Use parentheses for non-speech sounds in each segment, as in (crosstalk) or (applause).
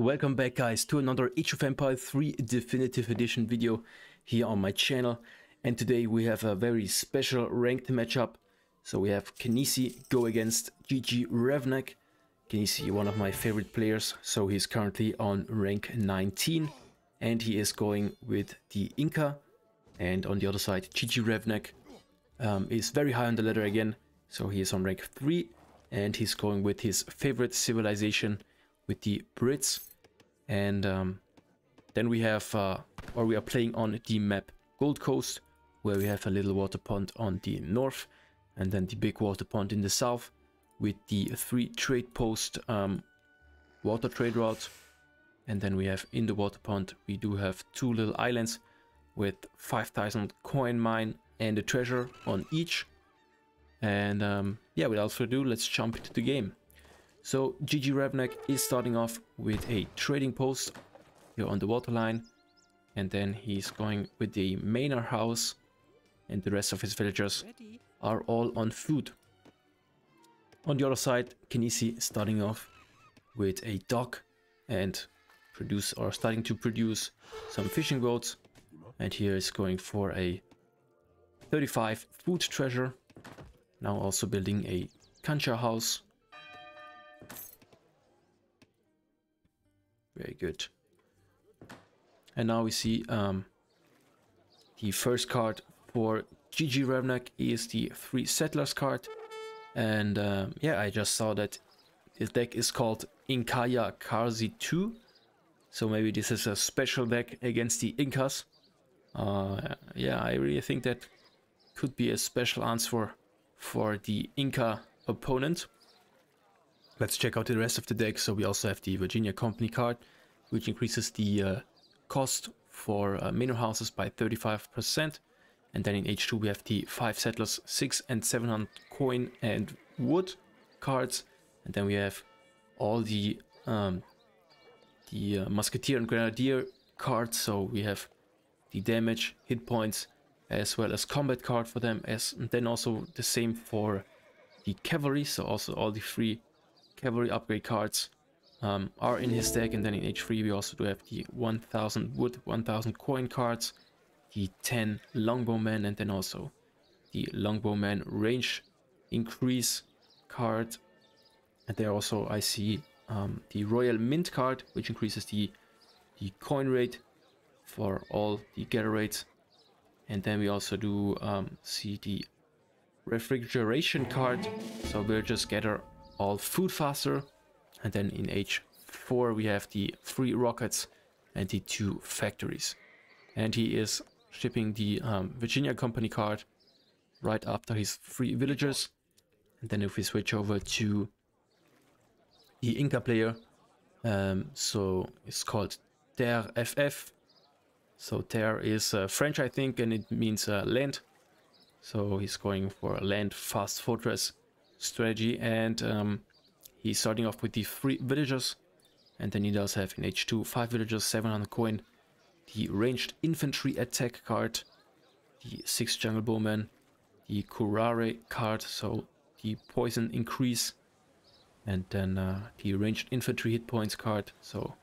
Welcome back guys to another Age of Empire 3 Definitive Edition video here on my channel. And today we have a very special ranked matchup. So we have Kynesie go against GG Revnak. Kynesie one of my favorite players so he's currently on rank 19 and he is going with the Inca. And on the other side GG Revnak um, is very high on the ladder again. So he is on rank 3 and he's going with his favorite civilization with the Brits and um, then we have, uh, or we are playing on the map Gold Coast, where we have a little water pond on the north, and then the big water pond in the south, with the three trade post um, water trade routes. And then we have in the water pond, we do have two little islands with 5000 coin mine and a treasure on each. And um, yeah, without further ado, let's jump into the game. So GG Revnak is starting off with a trading post here on the waterline. And then he's going with the manor house and the rest of his villagers are all on food. On the other side, Kynesie starting off with a dock and produce or starting to produce some fishing boats. And here is going for a 35 food treasure. Now also building a kancha house good. And now we see um, the first card for GG Revnak is the Three Settlers card. And um, yeah, I just saw that this deck is called Inkaya Karzi 2. So maybe this is a special deck against the Incas. Uh, yeah, I really think that could be a special answer for the Inca opponent. Let's check out the rest of the deck. So we also have the Virginia Company card, which increases the uh, cost for uh, manor houses by 35%. And then in H2 we have the 5 settlers, 6 and 700 coin and wood cards. And then we have all the um, the uh, musketeer and grenadier cards. So we have the damage, hit points, as well as combat card for them. As and then also the same for the cavalry. So also all the three cavalry upgrade cards um, are in his deck. And then in H3 we also do have the 1000 wood, 1000 coin cards, the 10 longbowmen, and then also the longbowman range increase card. And there also I see um, the Royal Mint card, which increases the, the coin rate for all the gather rates. And then we also do um, see the refrigeration card. So we'll just gather all food faster. And then in H4 we have the three rockets and the two factories. And he is shipping the um, Virginia Company card right after his three villagers. And then if we switch over to the Inca player, um, so it's called Terre FF. So Terre is uh, French, I think, and it means uh, land. So he's going for a land fast fortress strategy and um, he's starting off with the three villagers and then he does have in H2 5 villagers, 700 coin, the ranged infantry attack card, the 6 jungle bowman, the Curare card, so the poison increase, and then uh, the ranged infantry hit points card, so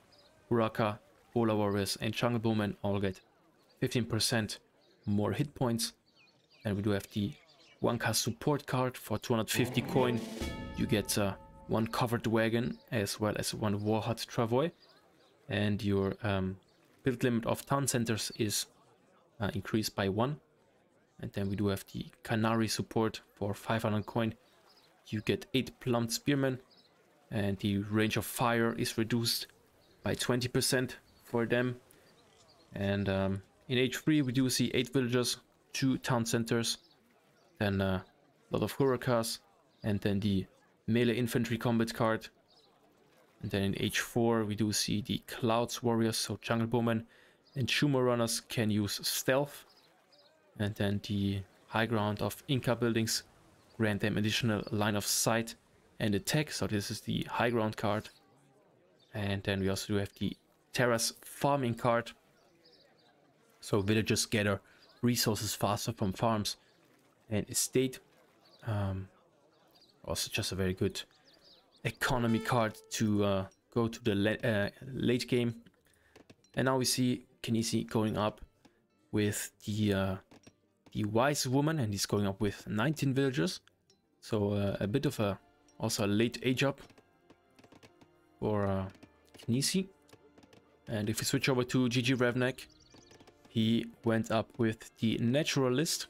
Huaraca, Bola warriors and jungle bowman all get 15% more hit points. And we do have the 1k support card for 250 coin. You get uh, one covered wagon as well as one war hut travois. And your um, build limit of town centers is uh, increased by one. And then we do have the Canary support for 500 coin. You get 8 plumed spearmen. And the range of fire is reduced by 20% for them. And um, in H3 we do see 8 villagers, 2 town centers, then a lot of Huaracas, and then the melee infantry combat card. And then in H4 we do see the Clouds Warriors, so Jungle Bowmen and Chimu Runners can use stealth. And then the high ground of Inca buildings grant them additional line of sight and attack, so this is the high ground card. And then we also do have the Terrace farming card. So villagers gather resources faster from farms and estate. Um, also just a very good economy card to uh, go to the uh, late game. And now we see Kynesie going up with the uh, the wise woman, and he's going up with 19 villagers. So uh, a bit of a also a late age up for uh, Kynesie. And if we switch over to GG Revnak, he went up with the naturalist.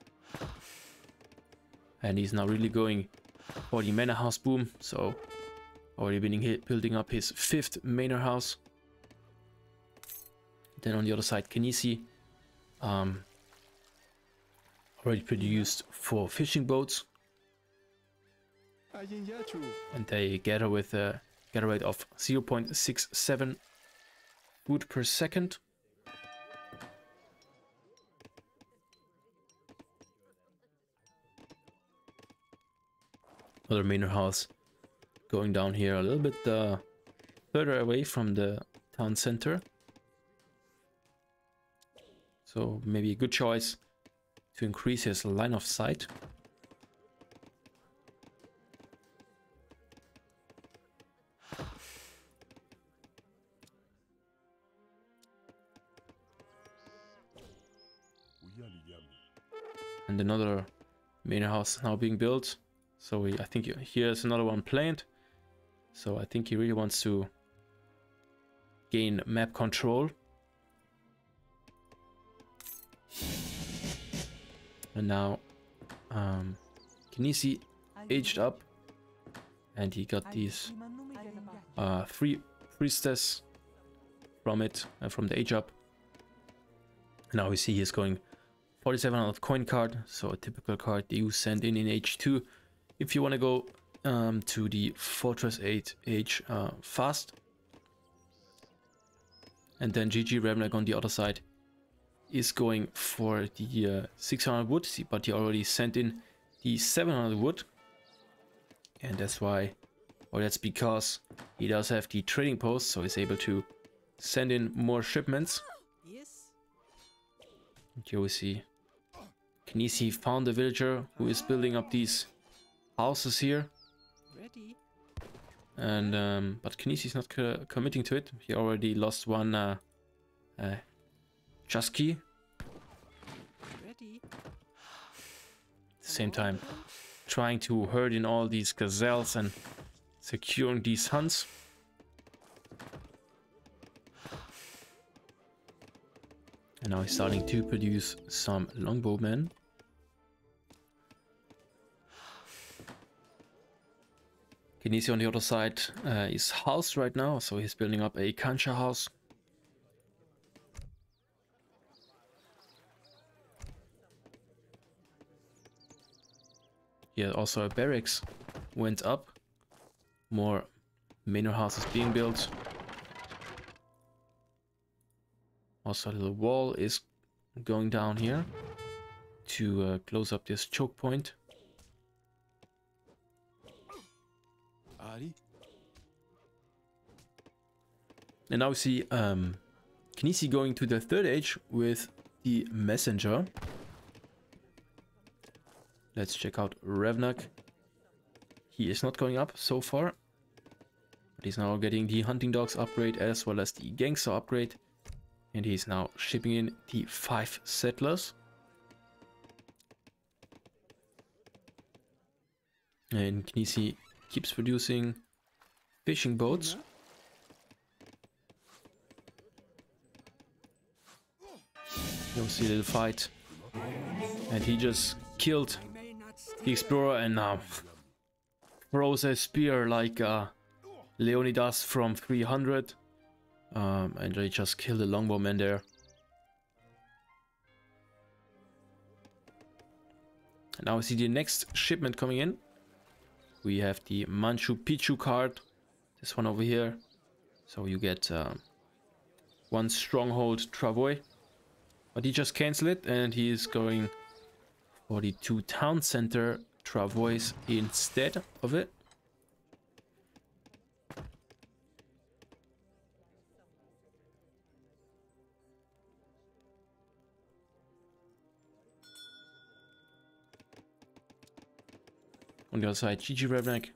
And he's now really going for the manor house boom. So already building, building up his fifth manor house. Then on the other side, Kynesie um, already produced four fishing boats. And they gather with a gather rate of 0.67 food per second. Another manor house going down here a little bit uh, further away from the town center. So maybe a good choice to increase his line of sight. And another manor house now being built. So we, I think here's another one planned. So I think he really wants to gain map control. And now um, Kynesie aged up and he got these uh, three priestess from it uh, from the age up. Now we see he's going 4700 coin card, so a typical card you send in in H2 if you want to go um, to the Fortress 8 H uh, fast. And then GG Revnak on the other side is going for the uh, 600 wood, but he already sent in the 700 wood. And that's why, or that's because he does have the trading post, so he's able to send in more shipments. Yes. here we see Kynesie found a villager who is building up these houses here. Ready. And um, but Kynesie is not co committing to it. He already lost one uh, uh, Chusky. Ready. At the same time, trying to herd in all these gazelles and securing these hunts. And now he's starting to produce some longbowmen. Kynesie on the other side uh, is housed right now, so he's building up a Kancha house. Yeah, also a barracks went up. More manor houses being built. Also a little wall is going down here to uh, close up this choke point. And now we see um, Kynesie going to the third age with the messenger. Let's check out Revnak. He is not going up so far. But he's now getting the hunting dogs upgrade as well as the gang saw upgrade. And he's now shipping in the five settlers. And Kynesie keeps producing fishing boats. You'll see the fight. And he just killed the explorer and now throws a spear like uh, Leonidas from 300. Um, and they just killed the longbowman there. And now we see the next shipment coming in. We have the Machu Picchu card. This one over here. So you get uh, one stronghold Travois. But he just cancelled it and he is going 42 town center Travois instead of it. On the other side, GG Revnak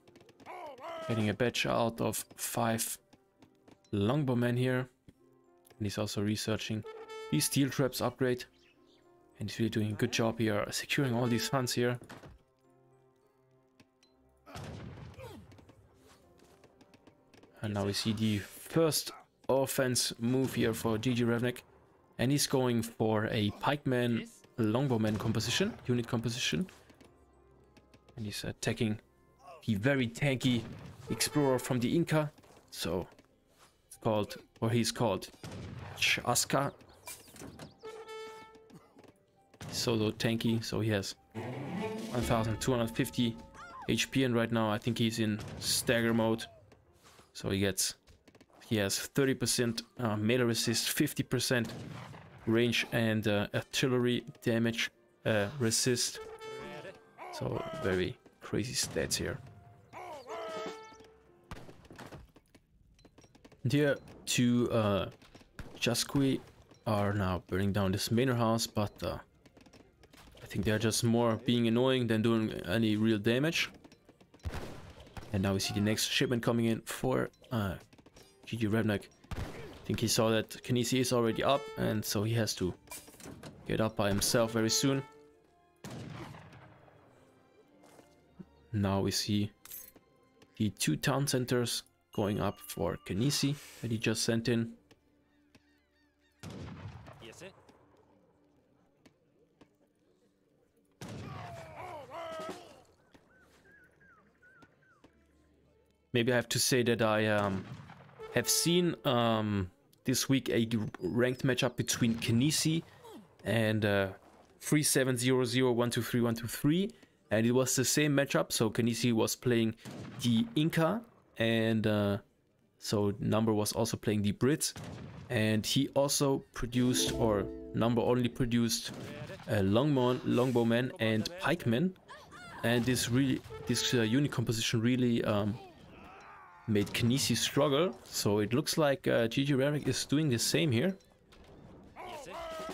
getting a batch out of five Longbowman here. And he's also researching the steel traps upgrade. And he's really doing a good job here, securing all these funds here. And now we see the first offense move here for GG Revnak. And he's going for a pikeman longbowman composition, unit composition. And he's attacking the very tanky explorer from the Inca. So it's called, or he's called Chaska. Solo tanky, so he has 1250 HP and right now I think he's in stagger mode. So he gets, he has 30% uh, melee resist, 50% range and uh, artillery damage uh, resist. So very crazy stats here. And here two uh, are now burning down this manor house, but uh, I think they're just more being annoying than doing any real damage. And now we see the next shipment coming in for uh, GG. I think he saw that Kynesie is already up, and so he has to get up by himself very soon. Now we see the two town centers going up for Kynesie that he just sent in. Yes. Maybe I have to say that I um, have seen um, this week a ranked matchup between Kynesie and uh, 3700123123 and it was the same matchup so Kynesie was playing the Inca and uh, so Number was also playing the Brits. And he also produced or Number only produced uh, Longbow, Longbowman and Pikeman. And this really this uh, unit composition really um, made Kynesie struggle. So it looks like uh, GG is doing the same here.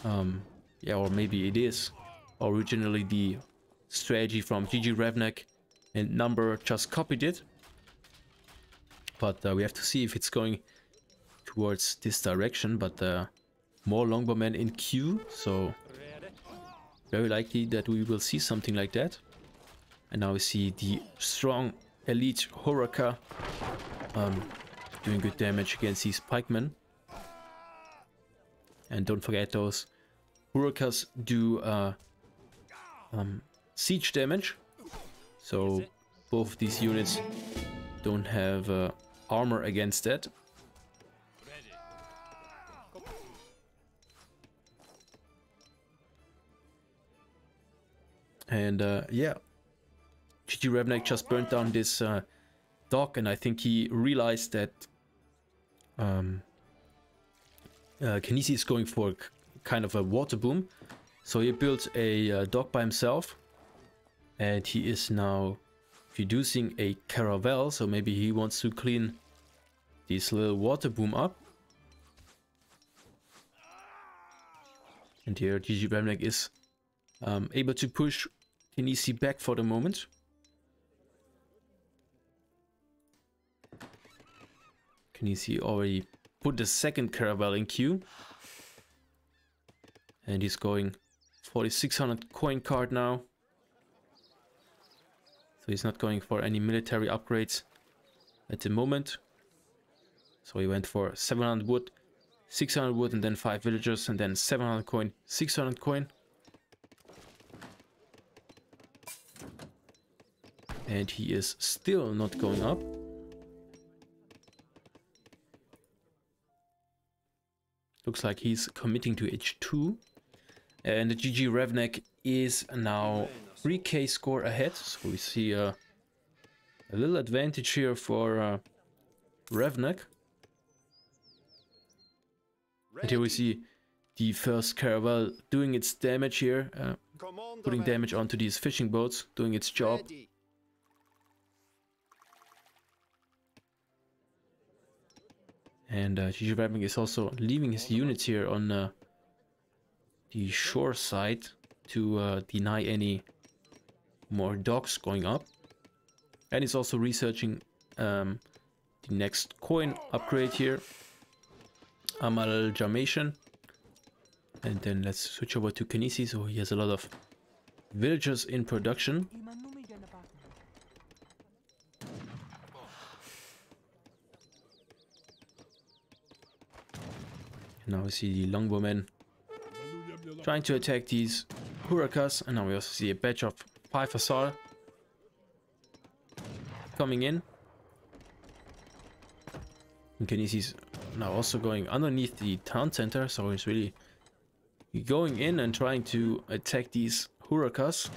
Um, yeah or maybe it is. Originally the strategy from GG Revnak and Number just copied it but uh, we have to see if it's going towards this direction. But uh, more longbowmen in queue, so very likely that we will see something like that. And now we see the strong elite Huaraca um, doing good damage against these pikemen. And don't forget those Huaracas do uh, um, siege damage. So both these units don't have uh, armor against that. And uh, yeah, GG Revnak just burnt down this uh, dock and I think he realized that um, uh, Kynesie is going for kind of a water boom. So he built a uh, dock by himself and he is now producing a caravel, so maybe he wants to clean this little water boom up. And here GG Revnak is um, able to push Kynesie back for the moment. Kynesie already put the second caravel in queue. And he's going 4600 coin card now. So he's not going for any military upgrades at the moment. So he went for 700 wood, 600 wood and then 5 villagers and then 700 coin, 600 coin. And he is still not going up. Looks like he's committing to H2. And the GG Revnak is now 3k score ahead. So we see uh, a little advantage here for uh, Revnak. And here we see the first caravel doing its damage here, uh, putting damage onto these fishing boats, doing its job. And uh, GG is also leaving his units here on uh, the shore side to uh, deny any more docks going up. And he's also researching um, the next coin upgrade here. amalgamation. And then let's switch over to Kynesie, so he has a lot of villagers in production. now we see the longbowmen trying to attack these Huaracas. And now we also see a batch of 5 Assault coming in. Kynesie's now also going underneath the town center, so he's really going in and trying to attack these Huaracas.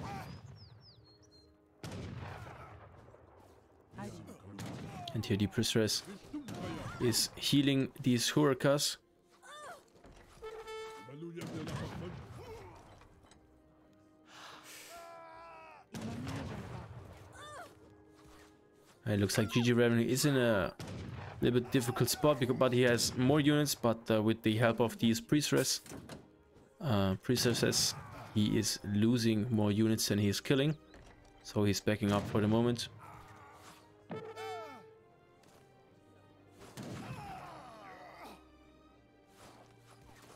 And here the Pristress is healing these Huaracas. It looks like GG Revnak is in a little bit difficult spot, because, but he has more units, but uh, with the help of these Priestess, uh, Priestesses, he is losing more units than he is killing. So he's backing up for the moment.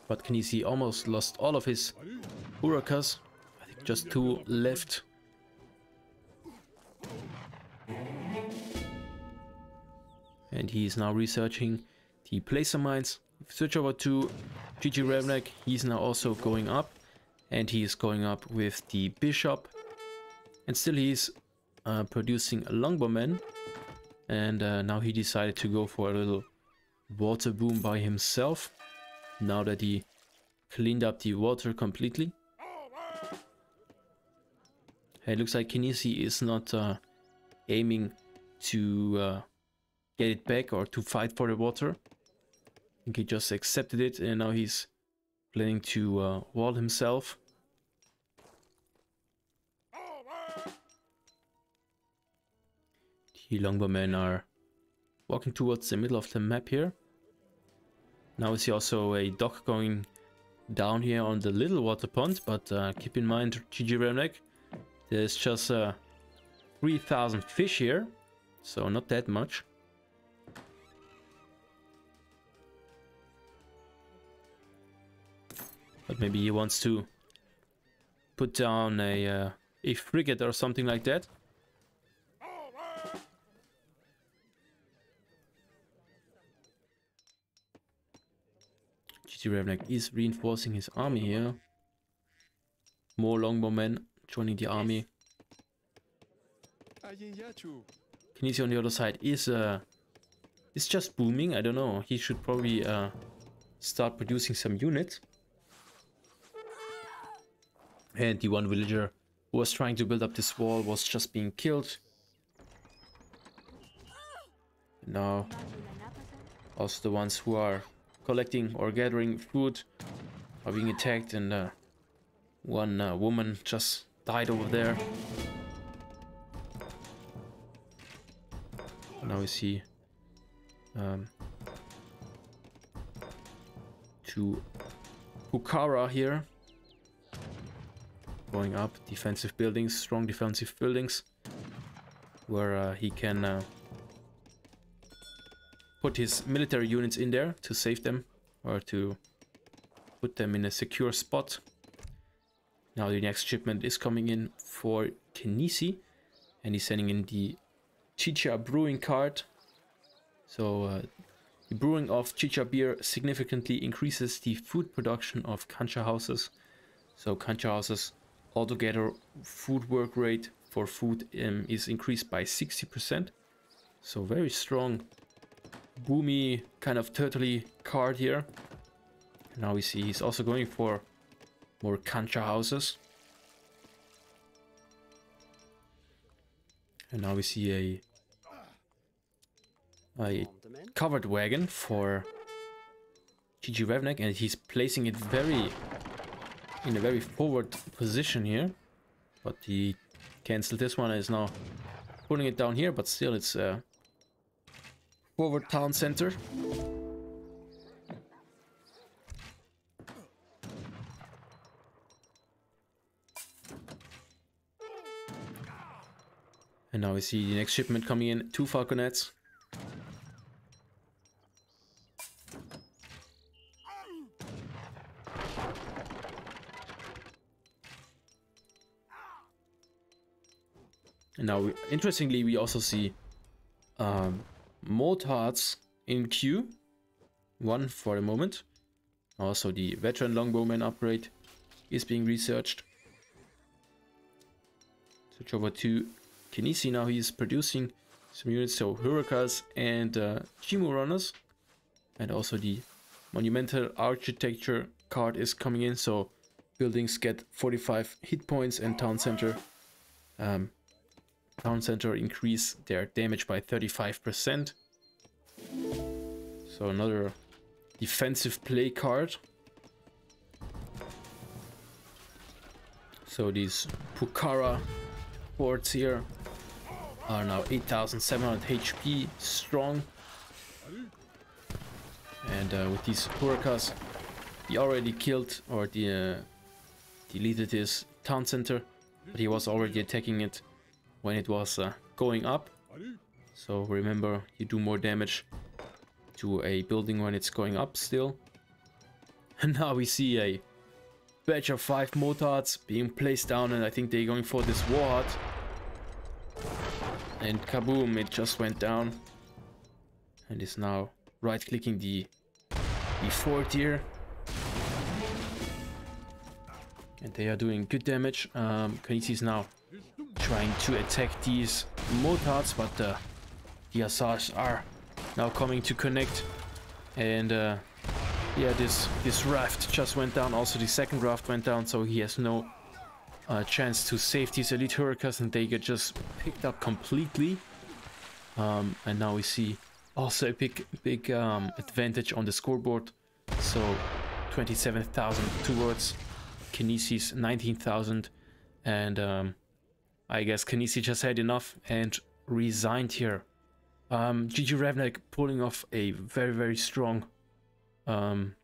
But see almost lost all of his Huaracas? I think just two left. And he is now researching the placer mines. Switch over to GG Revnak, he's now also going up and he is going up with the bishop and still he's uh, producing a longbowman and uh, now he decided to go for a little water boom by himself now that he cleaned up the water completely. It looks like Kynesie is not uh, aiming to uh, get it back or to fight for the water. I think he just accepted it and now he's planning to uh, wall himself. The longbowmen are walking towards the middle of the map here. Now we see also a dock going down here on the little water pond, but uh, keep in mind, GG Revnak, there's just uh, 3000 fish here, so not that much. But maybe he wants to put down a, uh, a frigate or something like that. GG Revnak is reinforcing his army here. More longbowmen joining the army. Kynesie on the other side is uh, is just booming. I don't know. He should probably uh, start producing some units. And the one villager who was trying to build up this wall was just being killed. Now, also the ones who are collecting or gathering food are being attacked and uh, one uh, woman just died over there. Now we see um, two Pukara here going up defensive buildings, strong defensive buildings, where uh, he can uh, put his military units in there to save them or to put them in a secure spot. Now the next shipment is coming in for Kynesie and he's sending in the Chicha brewing cart. So uh, the brewing of Chicha beer significantly increases the food production of kancha houses. So kancha houses altogether food work rate for food um, is increased by 60%. So very strong, boomy kind of turtley card here. Now we see he's also going for more kancha houses. And now we see a a covered wagon for GG Revnak and he's placing it very in a very forward position here. But he cancelled this one is now putting it down here, but still it's a forward town center. And now we see the next shipment coming in, two falconets. Now, we, interestingly, we also see um, tarts in queue. One for the moment. Also, the veteran longbowman upgrade is being researched. Switch over to Kynesie now. He's producing some units, so Huaracas and uh. And also the monumental architecture card is coming in, so buildings get 45 hit points and town center um, town center increase their damage by 35%. So another defensive play card. So these Pukara forts here are now 8700 HP strong. And uh, with these Huaracas, he already killed or the, uh, deleted his town center, but he was already attacking it when it was uh, going up. So remember, you do more damage to a building when it's going up still. (laughs) And now we see a batch of five mortards being placed down and I think they're going for this warhead. And kaboom, it just went down. And is now right clicking the, the fort here. And they are doing good damage. Um, is now trying to attack these mortards, but uh, the Asars are now coming to connect. And uh, yeah, this, this raft just went down. Also, the second raft went down, so he has no uh, chance to save these elite hurricanes, and they get just picked up completely. Um, and now we see also a big, big um, advantage on the scoreboard. So 27,000 towards Kinesis 19,000 and um, I guess Kynesie just had enough and resigned here. Um, GG Revnak pulling off a very very strong um,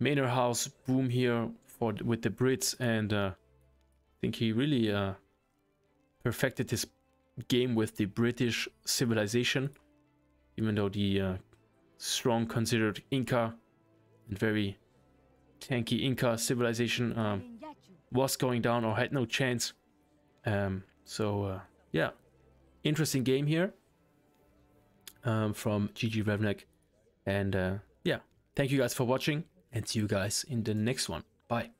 Manor House boom here for with the Brits and uh, I think he really uh, perfected his game with the British civilization even though the uh, strong considered Inca and very tanky Inca civilization um, was going down or had no chance. Um, so uh, yeah, interesting game here um, from GG Revnak. And uh, yeah, thank you guys for watching and see you guys in the next one. Bye.